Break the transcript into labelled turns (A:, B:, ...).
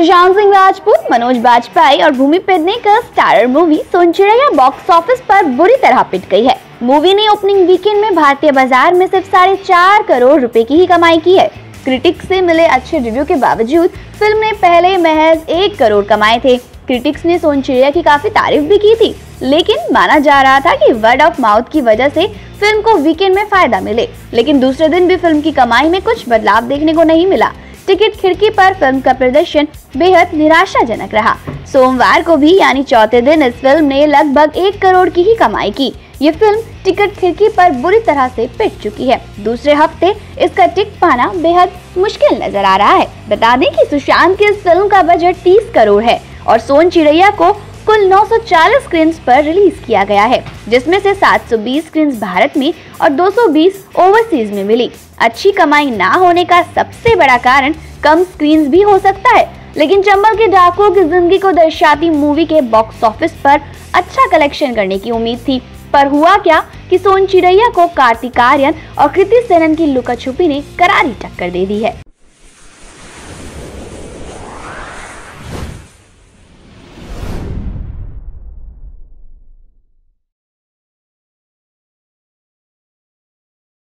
A: सुशांत सिंह राजपूत, मनोज बाजपेयी और Bhumi Pednekar starrer movie Sonchiriya box office पर बुरी तरह पिट गई है। मूवी ने ओपनिंग वीकेंड में भारतीय बाज़ार में सिर्फ़ साढ़े चार करोड़ रुपए की ही कमाई की है। क्रिटिक्स से मिले अच्छे रिव्यू के बावजूद फ़िल्म ने पहले महज एक करोड़ कमाए थे। क्रिटिक्स ने सोनचिड़िया की काफ़ी तारीफ़ भी की थी, लेकिन माना जा रहा था कि वर्ड ऑफ़ माउथ की वजह से फ़िल्म को वीकेंड में फ़ायदा मिले। लेकिन दूसरे दिन भी फ़िल्म की कमाई में कुछ बदलाव देखने को नहीं मिला। टिकट खिड़की पर फ़िल्म का प्रदर्शन बेहद निराशाजनक रहा। सोमवार को भी, यानी चौथे दिन, इस फ़िल्म ने लगभग एक करोड़ की ही कमाई की। ये फ़िल्म टिकट खिड़की पर बुरी तरह से पिट चुकी है। दूसरे हफ़्ते इसका टिक पाना बेहद मुश्किल नज़र आ रहा है। बता दें कि सुशांत की इस फ़िल्म का बजट 30 करोड़ है और सोन चिड़ैया को कुल 940 स्क्रीन पर रिलीज़ किया गया है, जिसमें से 720 स्क्रीन भारत में और 220 ओवरसीज में मिली। अच्छी कमाई ना होने का सबसे बड़ा कारण कम स्क्रीन भी हो सकता है, लेकिन चंबल के डाकुओं की ज़िंदगी को दर्शाती मूवी के बॉक्स ऑफ़िस पर अच्छा कलेक्शन करने की उम्मीद थी। पर हुआ क्या कि सोन चिड़ैया को कार्तिक आर्यन और कृति सेनन की लुका छुपी ने करारी टक्कर दे दी है?